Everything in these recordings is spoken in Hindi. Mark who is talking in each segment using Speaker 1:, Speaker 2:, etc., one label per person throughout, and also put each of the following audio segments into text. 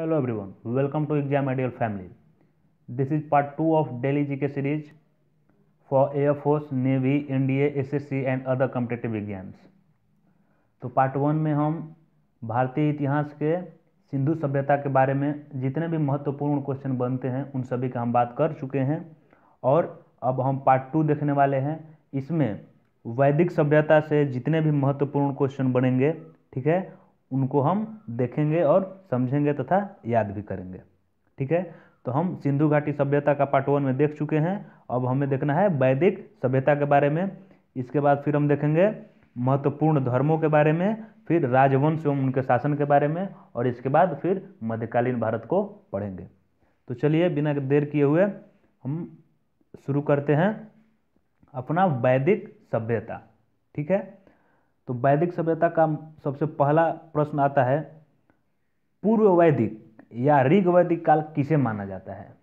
Speaker 1: Hello everyone, welcome to Exam Ideal Family. This is part 2 of Daily GK series for Air Force, Navy, SSC and other competitive exams. तो पार्ट वन में हम भारतीय इतिहास के सिंधु सभ्यता के बारे में जितने भी महत्वपूर्ण क्वेश्चन बनते हैं उन सभी का हम बात कर चुके हैं और अब हम पार्ट टू देखने वाले हैं इसमें वैदिक सभ्यता से जितने भी महत्वपूर्ण क्वेश्चन बनेंगे ठीक है उनको हम देखेंगे और समझेंगे तथा याद भी करेंगे। ठीक है? तो हम सिंधु घाटी सभ्यता का पार्ट वन में देख चुके हैं। अब हमें देखना है वैदिक सभ्यता के बारे में। इसके बाद फिर हम देखेंगे महत्वपूर्ण धर्मों के बारे में, फिर राजवंश एवं उनके शासन के बारे में, और इसके बाद फिर मध्यकालीन भारत को पढ़ेंगे। तो चलिए, बिना देर किए हुए हम शुरू करते हैं अपना वैदिक सभ्यता। ठीक है? तो वैदिक सभ्यता का सबसे पहला प्रश्न आता है पूर्व वैदिक या ऋग वैदिक काल किसे माना जाता है?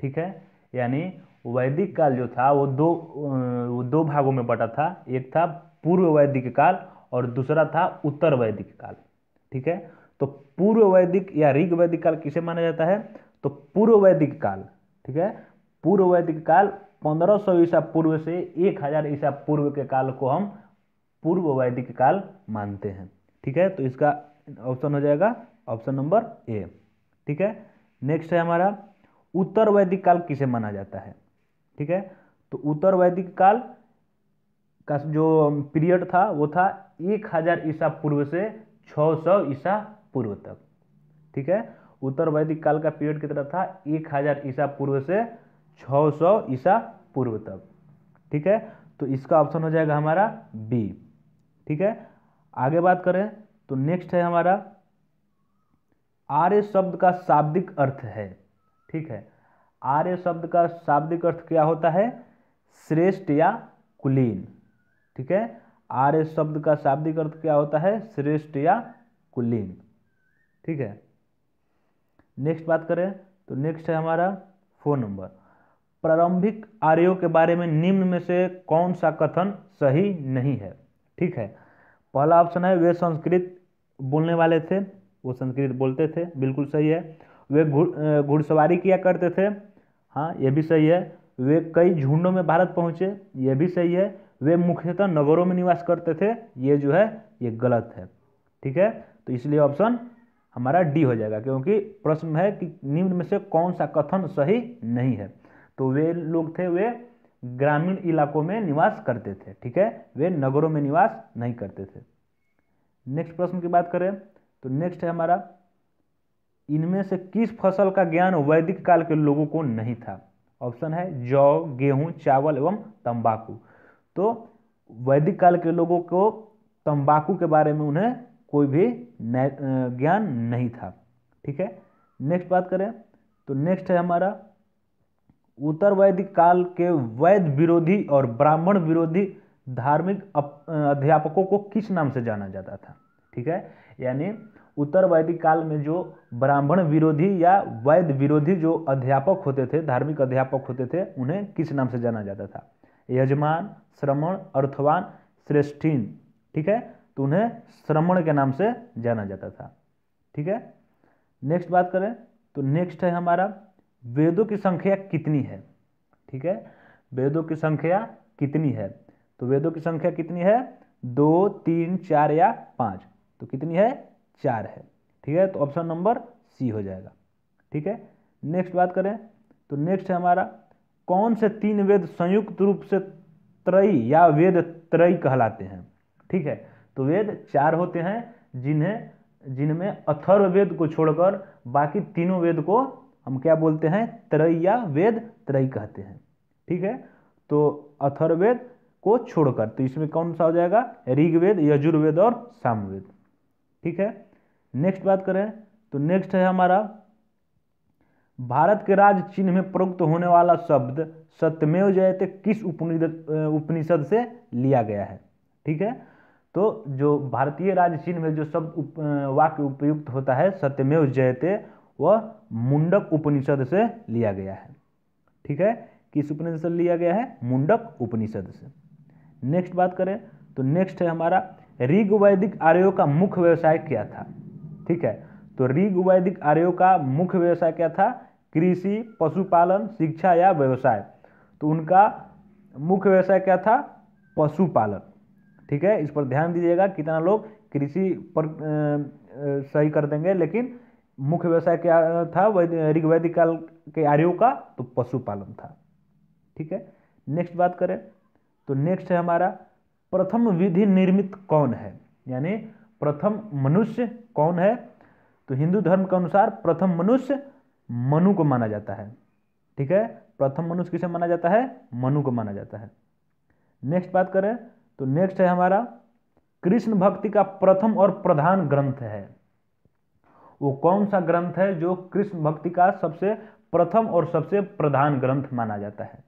Speaker 1: ठीक है? यानी वैदिक काल जो था, वो दो वो दो भागों में बटा था। एक था पूर्व वैदिक काल और दूसरा था उत्तर वैदिक काल। ठीक है? तो पूर्व वैदिक या ऋग वैदिक काल किसे माना जाता है? तो पूर्व वैदिक काल। ठीक है? पूर्व वैदिक काल 1500 ईसा पूर्व से 1000 ईसा पूर्व के काल को हम पूर्व वैदिक काल मानते हैं। ठीक है? तो इसका ऑप्शन हो जाएगा ऑप्शन नंबर ए ठीक है? नेक्स्ट है हमारा, उत्तर वैदिक काल किसे माना जाता है? ठीक है? तो उत्तर वैदिक काल का जो पीरियड था, वो था एक हज़ार ईसा पूर्व से छः सौ ईसा पूर्व तक। ठीक है? उत्तर वैदिक काल का पीरियड कितना था? एक हज़ार ईसा पूर्व से छः सौ ईसा पूर्व तक। ठीक है? तो इसका ऑप्शन हो जाएगा हमारा बी ठीक है? आगे बात करें तो नेक्स्ट है हमारा, आर्य शब्द का शाब्दिक अर्थ है, ठीक है? आर्य शब्द का शाब्दिक अर्थ क्या होता है? श्रेष्ठ या कुलीन, ठीक है? आर्य शब्द का शाब्दिक अर्थ क्या होता है? श्रेष्ठ या कुलीन, ठीक है? नेक्स्ट बात करें तो नेक्स्ट है हमारा फ़ोन नंबर प्रारंभिक आर्यों के बारे में निम्न में से कौन सा कथन सही नहीं है? ठीक है। पहला ऑप्शन है, वे संस्कृत बोलने वाले थे। वो संस्कृत बोलते थे, बिल्कुल सही है। वे घुड़सवारी किया करते थे। हाँ ये भी सही है। वे कई झुंडों में भारत पहुँचे, ये भी सही है। वे मुख्यतः नगरों में निवास करते थे। ये जो है, ये गलत है। ठीक है? तो इसलिए ऑप्शन हमारा डी हो जाएगा, क्योंकि प्रश्न है कि निम्न में से कौन सा कथन सही नहीं है। तो वे लोग थे, वे ग्रामीण इलाकों में निवास करते थे, ठीक है? वे नगरों में निवास नहीं करते थे। नेक्स्ट प्रश्न की बात करें तो नेक्स्ट है हमारा, इनमें से किस फ़सल का ज्ञान वैदिक काल के लोगों को नहीं था? ऑप्शन है जौ, गेहूँ, चावल एवं तंबाकू। तो वैदिक काल के लोगों को तंबाकू के बारे में उन्हें कोई भी ज्ञान नहीं था, ठीक है? नेक्स्ट बात करें तो नेक्स्ट है हमारा उत्तर वैदिक काल के वैद विरोधी और ब्राह्मण विरोधी धार्मिक अध्यापकों को किस नाम से जाना जाता था? ठीक है? यानी उत्तर वैदिक काल में जो ब्राह्मण विरोधी या वैद विरोधी जो अध्यापक होते थे, धार्मिक अध्यापक होते थे, उन्हें किस नाम से जाना जाता था? यजमान, श्रमण, अर्थवान, श्रेष्ठीन। ठीक है? तो उन्हें श्रमण के नाम से जाना जाता था। ठीक है? नेक्स्ट बात करें। तो नेक्स्ट है हमारा वेदों की संख्या कितनी है? ठीक है? वेदों की संख्या कितनी है? तो वेदों की संख्या कितनी है? दो, तीन, चार या पाँच। तो कितनी है? चार है। ठीक है? तो ऑप्शन नंबर सी हो जाएगा। ठीक है? नेक्स्ट बात करें। तो नेक्स्ट है हमारा, कौन से तीन वेद संयुक्त रूप से त्रयी या वेद त्रयी कहलाते हैं? ठीक है? तो वेद चार होते हैं, जिन्हें, जिनमें अथर्व वेद को छोड़कर बाकी तीनों वेद को हम क्या बोलते हैं? त्रय वेद, त्रय कहते हैं। ठीक है? तो अथर्वेद को छोड़कर तो इसमें कौन सा हो जाएगा? ऋग्वेद, यजुर्वेद और सामवेद। ठीक है? नेक्स्ट बात करें तो नेक्स्ट है हमारा, भारत के राज चिन्ह में प्रयुक्त होने वाला शब्द सत्यमेव जयते किस उपनिषद से लिया गया है? ठीक है? तो जो भारतीय राज चिन्ह में जो शब्द वाक्य उपयुक्त होता है, सत्यमेव जयते वह मुंडक उपनिषद से लिया गया है। ठीक है? किस उपनिषद से लिया गया है? मुंडक उपनिषद से। नेक्स्ट बात करें तो नेक्स्ट है हमारा ऋग वैदिक आर्यों का मुख्य व्यवसाय क्या था? ठीक है? तो ऋग वैदिक आर्यों का मुख्य व्यवसाय क्या था? कृषि पशुपालन शिक्षा या व्यवसाय। तो उनका मुख्य व्यवसाय क्या था? पशुपालन। ठीक है? इस पर ध्यान दीजिएगा कितना लोग कृषि पर आ, आ, सही कर देंगे लेकिन मुख्य व्यवसाय क्या था? ऋग वैदिक काल के आर्यों का तो पशुपालन था। ठीक है? नेक्स्ट बात करें तो नेक्स्ट है हमारा, प्रथम विधि निर्मित कौन है? यानी प्रथम मनुष्य कौन है? तो हिंदू धर्म के अनुसार प्रथम मनुष्य मनु को माना जाता है। ठीक है? प्रथम मनुष्य किसे माना जाता है? मनु को माना जाता है। नेक्स्ट बात करें तो नेक्स्ट है हमारा, कृष्ण भक्ति का प्रथम और प्रधान ग्रंथ है। वो कौन सा ग्रंथ है जो कृष्ण भक्ति का सबसे प्रथम और सबसे प्रधान ग्रंथ माना जाता है?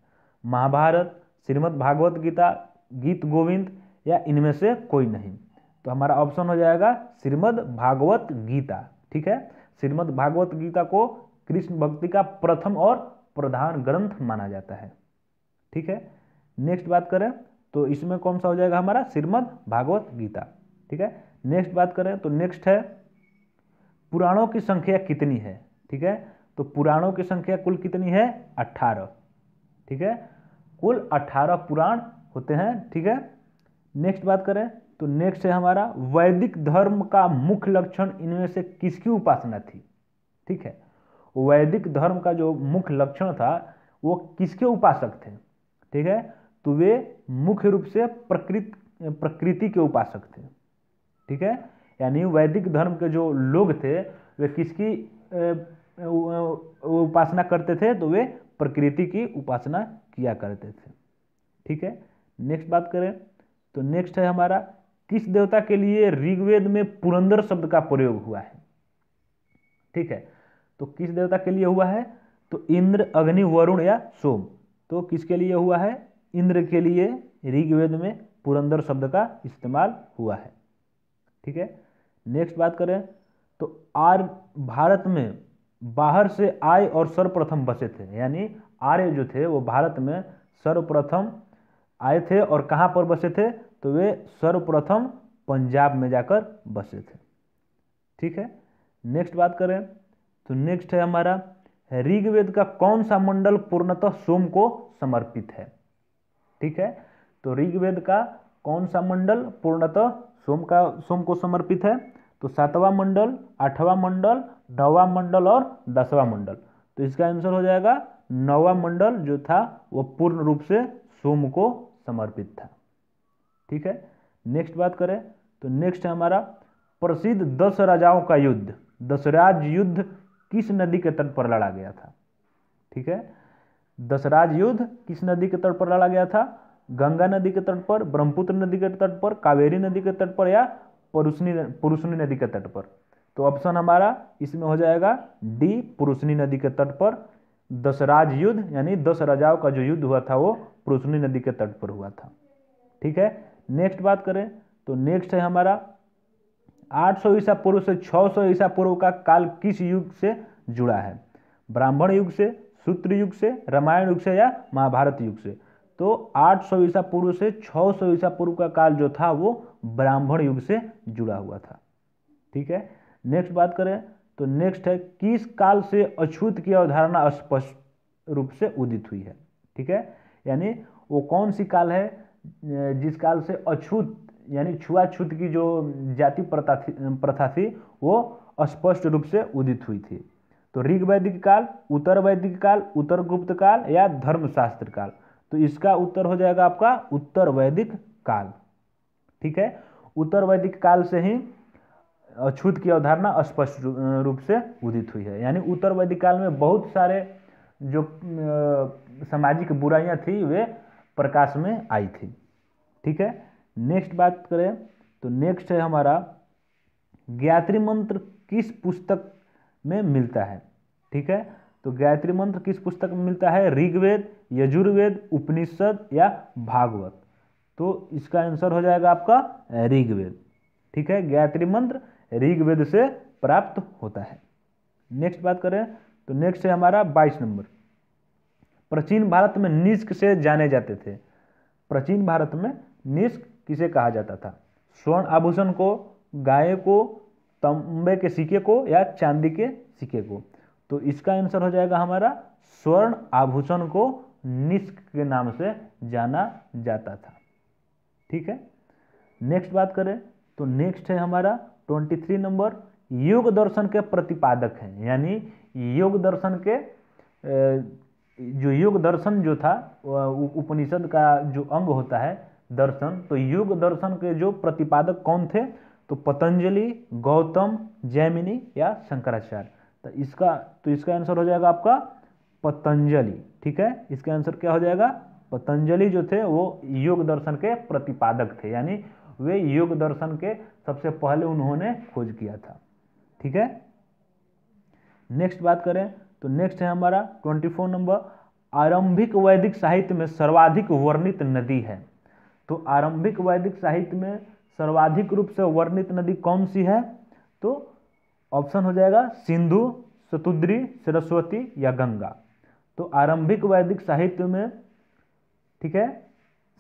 Speaker 1: महाभारत, श्रीमद् भागवत गीता, गीत गोविंद या इनमें से कोई नहीं। तो हमारा ऑप्शन हो जाएगा श्रीमद् भागवत गीता, ठीक है? श्रीमद् भागवत गीता को कृष्ण भक्ति का प्रथम और प्रधान ग्रंथ माना जाता है, ठीक है? नेक्स्ट बात करें तो इसमें कौन सा हो जाएगा हमारा? श्रीमद् भागवत गीता, ठीक है? नेक्स्ट बात करें तो नेक्स्ट है पुराणों की संख्या कितनी है? ठीक है? तो पुराणों की संख्या कुल कितनी है? अट्ठारह ठीक है? कुल अट्ठारह पुराण होते हैं, ठीक है? नेक्स्ट बात करें तो नेक्स्ट है हमारा, वैदिक धर्म का मुख्य लक्षण इनमें से किसकी उपासना थी? ठीक है? वैदिक धर्म का जो मुख्य लक्षण था, वो किसके उपासक थे? ठीक है? तो वे मुख्य रूप से प्रकृति प्रकृति के उपासक थे। ठीक है? यानी वैदिक धर्म के जो लोग थे, वे किसकी उपासना करते थे तो वे प्रकृति की उपासना किया करते थे। ठीक है? नेक्स्ट बात करें तो नेक्स्ट है हमारा, किस देवता के लिए ऋग्वेद में पुरंदर शब्द का प्रयोग हुआ है? ठीक है? तो किस देवता के लिए हुआ है? तो इंद्र, अग्नि, वरुण या सोम। तो किसके लिए हुआ है? इंद्र के लिए ऋग्वेद में पुरंदर शब्द का इस्तेमाल हुआ है। ठीक है? नेक्स्ट बात करें तो आर्य भारत में बाहर से आए और सर्वप्रथम बसे थे। यानी आर्य जो थे, वो भारत में सर्वप्रथम आए थे और कहाँ पर बसे थे? तो वे सर्वप्रथम पंजाब में जाकर बसे थे। ठीक है? नेक्स्ट बात करें तो नेक्स्ट है हमारा, ऋग्वेद का कौन सा मंडल पूर्णतः सोम को समर्पित है? ठीक है? तो ऋग्वेद का कौन सा मंडल पूर्णतः सोम का, सोम को समर्पित है? तो सातवां मंडल, आठवां मंडल, नौवां मंडल और दसवां मंडल। तो इसका आंसर हो जाएगा, नौवा मंडल जो था, वो पूर्ण रूप से सोम को समर्पित था। ठीक है? नेक्स्ट बात करें तो नेक्स्ट हमारा, प्रसिद्ध दस राजाओं का युद्ध। दसराज युद्ध किस नदी के तट पर लड़ा गया था? ठीक है? दसराज युद्ध किस नदी के तट पर लड़ा गया था? गंगा नदी के तट पर, ब्रह्मपुत्र नदी के तट पर, कावेरी नदी के तट पर या पुरुषनी पुरुषनी नदी के तट पर। तो ऑप्शन हमारा इसमें हो जाएगा डी पुरुषनी नदी के तट पर दसराज युद्ध, यानी दस राजाओं का जो युद्ध हुआ था वो पुरुषनी नदी के तट पर हुआ था। ठीक है? नेक्स्ट बात करें तो नेक्स्ट है हमारा 800 ईसा पूर्व से 600 ईसा पूर्व का काल किस युग से जुड़ा है? ब्राह्मण युग से, सूत्र युग से, रामायण युग से या महाभारत युग से। तो 800 ईसा पूर्व से 600 ईसा पूर्व का काल जो था, वो ब्राह्मण युग से जुड़ा हुआ था। ठीक है? नेक्स्ट बात करें तो नेक्स्ट है, किस काल से अछूत की अवधारणा स्पष्ट रूप से उदित हुई है? ठीक है? यानी वो कौन सी काल है, जिस काल से अछूत, यानी छुआछूत की जो जाति प्रथा थी प्रथा थी, वो स्पष्ट रूप से उदित हुई थी। तो ऋग वैदिक काल उत्तर वैदिक काल उत्तर गुप्त काल या धर्मशास्त्र काल। तो इसका उत्तर हो जाएगा आपका उत्तर वैदिक काल। ठीक है? उत्तर वैदिक काल से ही अछूत की अवधारणा स्पष्ट रूप से उदित हुई है। यानी उत्तर वैदिक काल में बहुत सारे जो सामाजिक बुराइयाँ थी, वे प्रकाश में आई थी। ठीक है? नेक्स्ट बात करें तो नेक्स्ट है हमारा गायत्री मंत्र किस पुस्तक में मिलता है? ठीक है? तो गायत्री मंत्र किस पुस्तक में मिलता है? ऋग्वेद, यजुर्वेद, उपनिषद या भागवत। तो इसका आंसर हो जाएगा आपका ऋग्वेद। ठीक है? गायत्री मंत्र ऋग्वेद से प्राप्त होता है। नेक्स्ट बात करें तो नेक्स्ट है हमारा बाईस नंबर। प्राचीन भारत में निष्क से जाने जाते थे। प्राचीन भारत में निष्क किसे कहा जाता था? स्वर्ण आभूषण को, गाय को, तंबे के सिक्के को या चांदी के सिक्के को। तो इसका आंसर हो जाएगा हमारा स्वर्ण आभूषण को निष्क के नाम से जाना जाता था। ठीक है? नेक्स्ट बात करें तो नेक्स्ट है हमारा ट्वेंटी थ्री नंबर योग दर्शन के प्रतिपादक हैं। यानी योग दर्शन के जो योग दर्शन जो था उपनिषद का जो अंग होता है दर्शन तो योग दर्शन के जो प्रतिपादक कौन थे? तो पतंजलि, गौतम, जैमिनी या शंकराचार्य। तो इसका तो इसका आंसर हो जाएगा आपका पतंजलि, ठीक है? इसका आंसर क्या हो जाएगा? पतंजलि जो थे, वो योग दर्शन के प्रतिपादक थे, यानी वे योग दर्शन के सबसे पहले उन्होंने खोज किया था, ठीक है? नेक्स्ट बात करें तो नेक्स्ट है हमारा ट्वेंटी फोर नंबर आरंभिक वैदिक साहित्य में सर्वाधिक वर्णित नदी है। तो आरंभिक वैदिक साहित्य में सर्वाधिक रूप से वर्णित नदी कौन सी है? तो ऑप्शन हो जाएगा सिंधु, सतुद्री, सरस्वती या गंगा। तो आरंभिक वैदिक साहित्य में, ठीक है,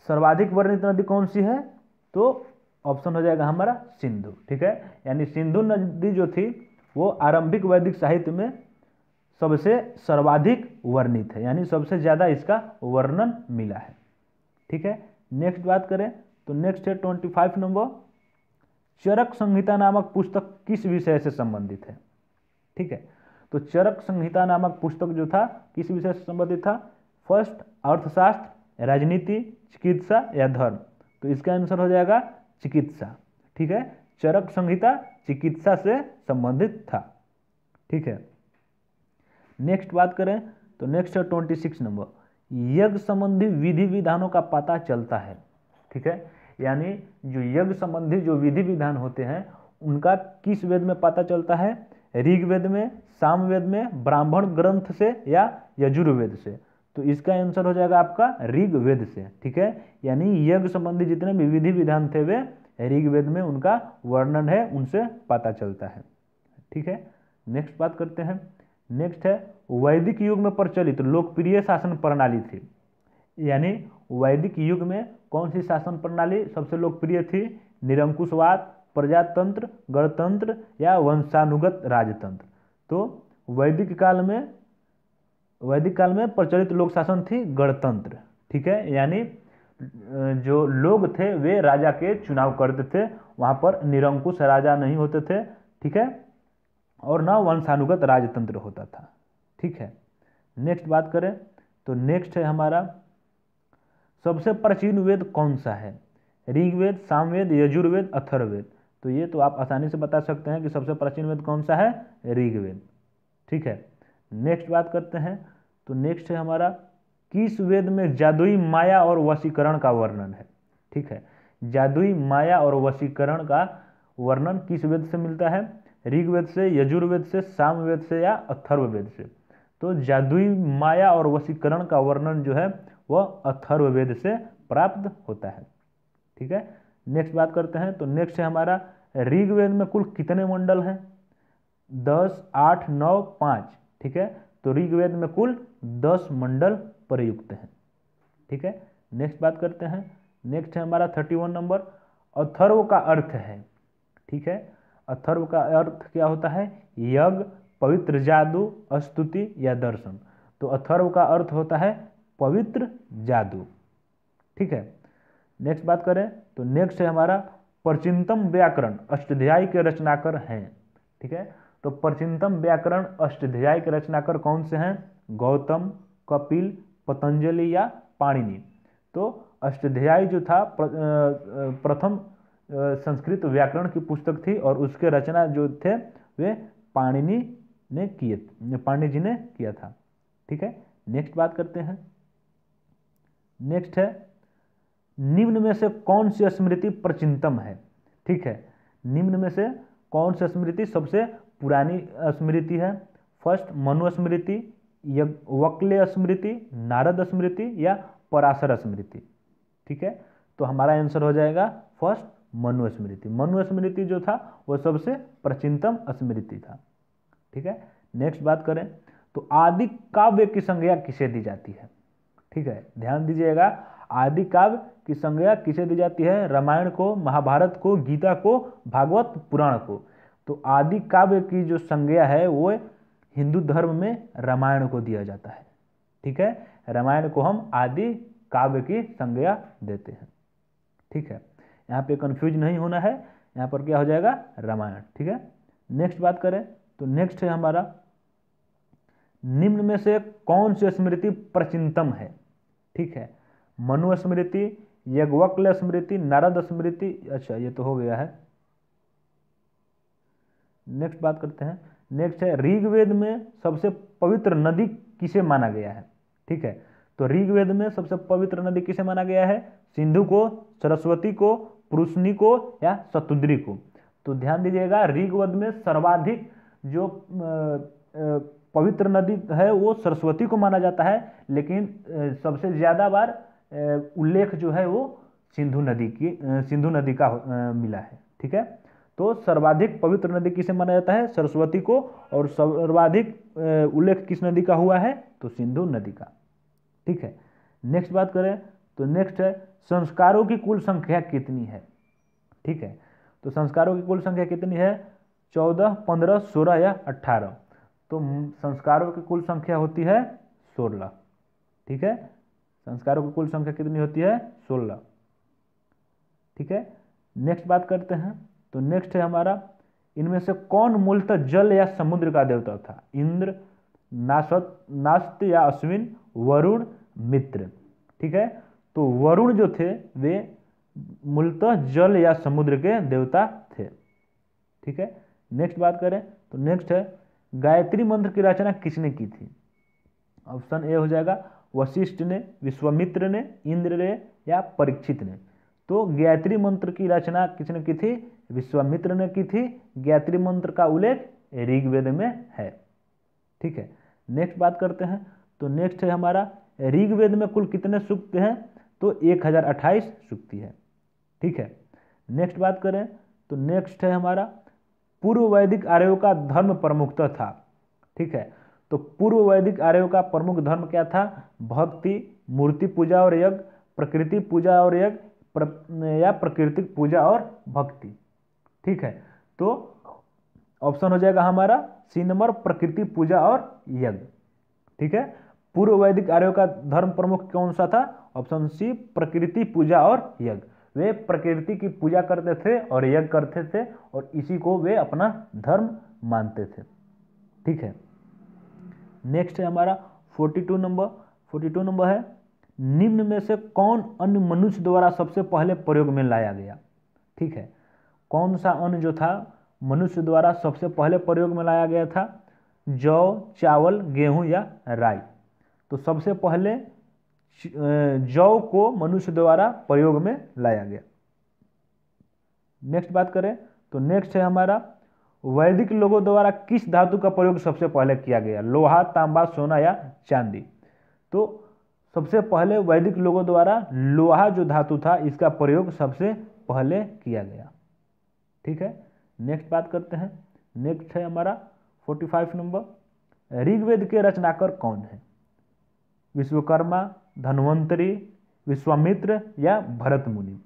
Speaker 1: सर्वाधिक वर्णित नदी कौन सी है? तो ऑप्शन हो जाएगा हमारा सिंधु, ठीक है? यानी सिंधु नदी जो थी, वो आरंभिक वैदिक साहित्य में सबसे सर्वाधिक वर्णित है, यानी सबसे ज़्यादा इसका वर्णन मिला है। ठीक है? नेक्स्ट बात करें तो नेक्स्ट है twenty five number. Charak Samhita नामक पुस्तक किस विषय से संबंधित है? ठीक है? तो चरक संहिता नामक पुस्तक जो था, किस विषय से संबंधित था? फ़र्स्ट, अर्थशास्त्र, राजनीति, चिकित्सा या धर्म। तो इसका आंसर हो जाएगा चिकित्सा। ठीक है? चरक संहिता चिकित्सा से संबंधित था। ठीक है? नेक्स्ट बात करें तो नेक्स्ट है ट्वेंटी सिक्स नंबर। यज्ञ संबंधी विधि विधानों का पता चलता है। ठीक है? यानी जो यज्ञ संबंधी जो विधि विधान होते हैं, उनका किस वेद में पता चलता है? ऋग्वेद में, सामवेद में, ब्राह्मण ग्रंथ से या यजुर्वेद से। तो इसका आंसर हो जाएगा आपका ऋग्वेद से, ठीक है? यानी यज्ञ संबंधी जितने भी विधि विधान थे वे, ऋग्वेद में उनका वर्णन है, उनसे पता चलता है। ठीक है? नेक्स्ट बात करते हैं। नेक्स्ट है, वैदिक युग में प्रचलित लोकप्रिय शासन प्रणाली थी। यानी वैदिक युग में कौन सी शासन प्रणाली सबसे लोकप्रिय थी? निरंकुशवाद, प्रजातंत्र, गणतंत्र या वंशानुगत राजतंत्र। तो वैदिक काल में, वैदिक काल में प्रचलित लोक शासन थी गणतंत्र, ठीक है? यानी जो लोग थे, वे राजा के चुनाव करते थे। वहाँ पर निरंकुश राजा नहीं होते थे, ठीक है? और न वंशानुगत राजतंत्र होता था, ठीक है? नेक्स्ट बात करें तो नेक्स्ट है हमारा सबसे प्राचीन वेद कौन सा है? ऋग्वेद, सामवेद, यजुर्वेद, अथर्ववेद। तो ये तो आप आसानी से बता सकते हैं कि सबसे प्राचीन वेद कौन सा है? ऋग्वेद। ठीक है, नेक्स्ट बात करते हैं। तो नेक्स्ट है हमारा, किस वेद में जादुई माया और वशीकरण का वर्णन है? ठीक है, जादुई माया और वशीकरण का वर्णन किस वेद से मिलता है? ऋग्वेद से, यजुर्वेद से, सामवेद से या अथर्ववेद से। तो जादुई माया और वशीकरण का वर्णन जो है वह अथर्ववेद से प्राप्त होता है। ठीक है? नेक्स्ट बात करते हैं तो नेक्स्ट है हमारा, ऋग्वेद में कुल कितने मंडल हैं? दस, आठ, नौ, पाँच। ठीक है? तो ऋग्वेद में कुल दस मंडल प्रयुक्त हैं। ठीक है? नेक्स्ट बात करते हैं। नेक्स्ट है हमारा थर्टी वन नंबर अथर्व का अर्थ है। ठीक है? अथर्व का अर्थ क्या होता है? यज्ञ, पवित्र जादू, स्तुति या दर्शन। तो अथर्व का अर्थ होता है पवित्र जादू। ठीक है? नेक्स्ट बात करें तो नेक्स्ट है हमारा प्रचिंतम व्याकरण अष्टाध्यायी के रचनाकर हैं। ठीक है? तो प्रचिंतम व्याकरण अष्टाध्यायी के रचनाकर कौन से हैं? गौतम कपिल पतंजलि या पाणिनि। तो अष्टाध्यायी जो था प्र, प्रथम संस्कृत व्याकरण की पुस्तक थी और उसके रचना जो थे वे पाणिनि ने किए पांडे जी ने किया था। ठीक है? नेक्स्ट बात करते हैं। नेक्स्ट है, निम्न में से कौन सी स्मृति प्रचिंतम है? ठीक है, निम्न में से कौन सी स्मृति सबसे पुरानी स्मृति है? फ़र्स्ट मनु स्मृति वक्ल्य स्मृति, नारद स्मृति या पराशर स्मृति। ठीक है तो हमारा आंसर हो जाएगा फ़र्स्ट मनुस्मृति मनुस्मृति जो था, वो सबसे प्राचीनतम स्मृति था। ठीक है नेक्स्ट बात करें तो आदि काव्य की संज्ञा किसे दी जाती है? ठीक है, ध्यान दीजिएगा। आदि काव्य की संज्ञा किसे दी जाती है? रामायण को, महाभारत को, गीता को, भागवत पुराण को। तो आदि काव्य की जो संज्ञा है, वो हिंदू धर्म में रामायण को दिया जाता है। ठीक है? रामायण को हम आदि काव्य की संज्ञा देते हैं। ठीक है? यहाँ पे कंफ्यूज नहीं होना है। यहाँ पर क्या हो जाएगा? रामायण। ठीक है? नेक्स्ट बात करें तो नेक्स्ट है हमारा। निम्न में से कौन सी स्मृति प्रचिंतम है? ठीक है। मनु स्मृति यज्ञवक्ल स्मृति, नारद स्मृति अच्छा ये तो हो गया है। नेक्स्ट बात करते हैं। नेक्स्ट है, ऋग्वेद में सबसे पवित्र नदी किसे माना गया है? ठीक है तो ऋग्वेद में सबसे पवित्र नदी किसे माना गया है? सिंधु को, सरस्वती को, पुरुषनी को या सतुद्री को। तो ध्यान दीजिएगा, ऋग्वेद में सर्वाधिक जो पवित्र नदी है, वो सरस्वती को माना जाता है, लेकिन सबसे ज़्यादा बार उल्लेख जो है वो सिंधु नदी की सिंधु नदी का मिला है, ठीक है? तो सर्वाधिक पवित्र नदी किसे माना जाता है? सरस्वती को, और सर्वाधिक उल्लेख किस नदी का हुआ है? तो सिंधु नदी का, ठीक है? नेक्स्ट बात करें तो नेक्स्ट है, संस्कारों की कुल संख्या कितनी है? ठीक है? तो संस्कारों की कुल संख्या कितनी है? चौदह, पंद्रह, सोलह या अट्ठारह तो संस्कारों की कुल संख्या होती है सोलह। ठीक है? संस्कारों की कुल संख्या कितनी होती है? सोलह। ठीक है? नेक्स्ट बात करते हैं। तो नेक्स्ट है हमारा, इनमें से कौन मूलतः जल या समुद्र का देवता था? इंद्र, नासत, नास्त या अश्विन, वरुण, मित्र। ठीक है? तो वरुण जो थे, वे मूलतः जल या समुद्र के देवता थे। ठीक है? नेक्स्ट बात करें। तो नेक्स्ट है गायत्री मंत्र की रचना किसने की थी? ऑप्शन ए हो जाएगा, वशिष्ठ ने, विश्वामित्र ने, इंद्र ने या परीक्षित ने। तो गायत्री मंत्र की रचना किसने की थी? विश्वामित्र ने की थी। गायत्री मंत्र का उल्लेख ऋग्वेद में है। ठीक है, नेक्स्ट बात करते हैं। तो नेक्स्ट है हमारा, ऋग्वेद में कुल कितने सूक्त हैं? तो एक हज़ार अट्ठाईस सूक्ति है। ठीक है, नेक्स्ट बात करें। तो नेक्स्ट है हमारा पूर्व वैदिक आर्यों का धर्म प्रमुखता था ठीक है? तो पूर्व वैदिक आर्यों का प्रमुख धर्म क्या था? भक्ति मूर्ति पूजा और यज्ञ प्रकृति पूजा और यज्ञ प्र, या प्रकृतिक पूजा और भक्ति ठीक है? तो ऑप्शन हो जाएगा हमारा सी नंबर प्रकृति पूजा और यज्ञ ठीक है? पूर्व वैदिक आर्यों का धर्म प्रमुख कौन सा था? ऑप्शन सी प्रकृति पूजा और यज्ञ। वे प्रकृति की पूजा करते थे और यज्ञ करते थे और इसी को वे अपना धर्म मानते थे। ठीक है। नेक्स्ट है हमारा 42 नंबर 42 नंबर है, निम्न में से कौन अन्य मनुष्य द्वारा सबसे पहले प्रयोग में लाया गया? ठीक है। कौन सा अन्न जो था, मनुष्य द्वारा सबसे पहले प्रयोग में लाया गया था? जौ, चावल, गेहूँ या राई। तो सबसे पहले जौ को मनुष्य द्वारा प्रयोग में लाया गया। नेक्स्ट बात करें तो नेक्स्ट है हमारा, वैदिक लोगों द्वारा किस धातु का प्रयोग सबसे पहले किया गया? लोहा, तांबा, सोना या चांदी। तो सबसे पहले वैदिक लोगों द्वारा लोहा जो धातु था, इसका प्रयोग सबसे पहले किया गया। ठीक है? नेक्स्ट बात करते हैं। नेक्स्ट है हमारा 45 नंबर ऋग्वेद के रचनाकर कौन है? विश्वकर्मा धन्वंतरी, विश्वामित्र या भरत मुनि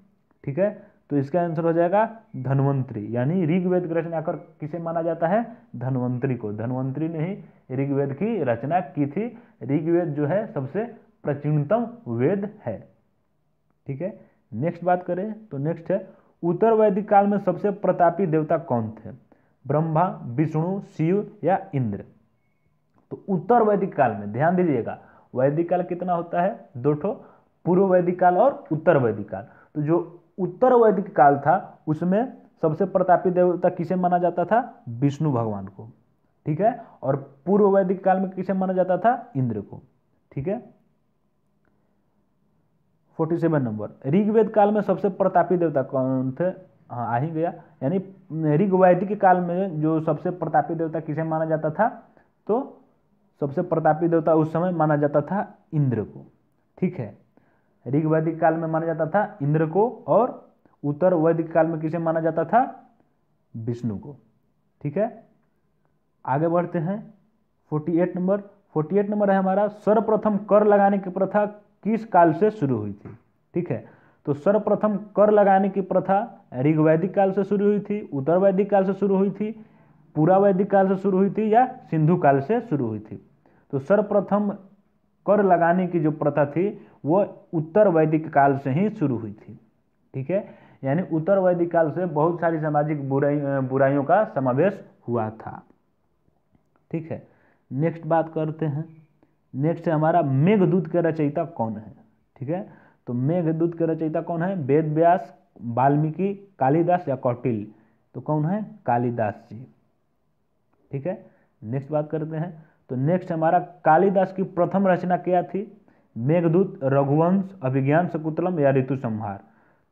Speaker 1: ठीक है? तो इसका आंसर हो जाएगा धन्वंतरी, यानी ऋग्वेद की रचना कर किसे माना जाता है? धन्वंतरी को। धन्वंतरी ने ही ऋग्वेद की रचना की थी। ऋग्वेद जो है सबसे प्राचीनतम वेद है। ठीक है? नेक्स्ट बात करें तो नेक्स्ट है, उत्तर वैदिक काल में सबसे प्रतापी देवता कौन थे? ब्रह्मा, विष्णु, शिव या इंद्र। तो उत्तर वैदिक काल में, ध्यान दीजिएगा वैदिक काल कितना होता है? दो ठो, पूर्व वैदिक काल और उत्तर वैदिक काल तो जो उत्तर वैदिक काल था, उसमें सबसे प्रतापी देवता किसे माना जाता था? विष्णु भगवान को। ठीक है? और पूर्व वैदिक काल में किसे माना जाता था? इंद्र को। ठीक है? Forty seven number. ऋग्वेद काल में सबसे प्रतापी देवता कौन थे? हाँ आ ही गया। यानी ऋग्वैदिक काल में जो सबसे प्रतापी देवता किसे माना जाता था? तो सबसे प्रतापी देवता उस समय माना जाता था इंद्र को। ठीक है? ऋग वैदिक काल में माना जाता था इंद्र को और उत्तर वैदिक काल में किसे माना जाता था? विष्णु को। ठीक है? आगे बढ़ते हैं। 48 नंबर। 48 नंबर है हमारा, सर्वप्रथम कर लगाने की प्रथा किस काल से शुरू हुई थी? ठीक है? तो सर्वप्रथम कर लगाने की प्रथा ऋग्वैदिक काल से शुरू हुई थी, उत्तर वैदिक काल से शुरू हुई थी, पूरा वैदिक काल से शुरू हुई थी या सिंधु काल से शुरू हुई थी? तो सर्वप्रथम कर लगाने की जो प्रथा थी, वो उत्तर वैदिक काल से ही शुरू हुई थी। ठीक है? यानी उत्तर वैदिक काल से बहुत सारी सामाजिक बुराई बुराइयों का समावेश हुआ था। ठीक है? नेक्स्ट बात करते हैं। नेक्स्ट है हमारा मेघदूत के रचयिता कौन है? ठीक है? तो मेघदूत के रचयिता कौन है? वेद व्यास, वाल्मीकि, कालिदास या कौटिल? तो कौन है? कालिदास जी। ठीक है? नेक्स्ट बात करते हैं। तो नेक्स्ट हमारा कालिदास की प्रथम रचना क्या थी? मेघदूत, रघुवंश, अभिज्ञान शकुतलम या ऋतु संहार।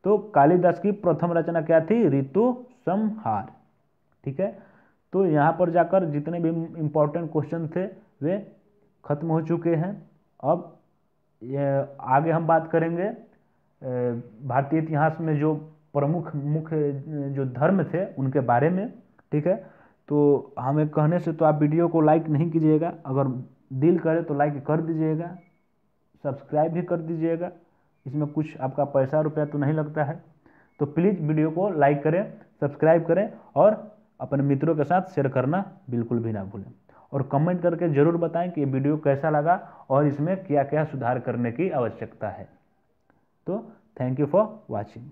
Speaker 1: तो कालिदास की प्रथम रचना क्या थी? ऋतु संहार। ठीक है? तो यहाँ पर जाकर जितने भी इम्पोर्टेंट क्वेश्चन थे, वे खत्म हो चुके हैं। अब आगे हम बात करेंगे भारतीय इतिहास में जो प्रमुख, मुख्य, जो धर्म थे, उनके बारे में। ठीक है? तो हमें कहने से तो आप वीडियो को लाइक नहीं कीजिएगा। अगर दिल करे तो लाइक कर दीजिएगा। सब्सक्राइब भी कर दीजिएगा। इसमें कुछ आपका पैसा रुपया तो नहीं लगता है। तो प्लीज़ वीडियो को लाइक करें सब्सक्राइब करें और अपने मित्रों के साथ शेयर करना बिल्कुल भी ना भूलें। और कमेंट करके ज़रूर बताएँ कि ये वीडियो कैसा लगा और इसमें क्या क्या सुधार करने की आवश्यकता है। तो थैंक यू फॉर वॉचिंग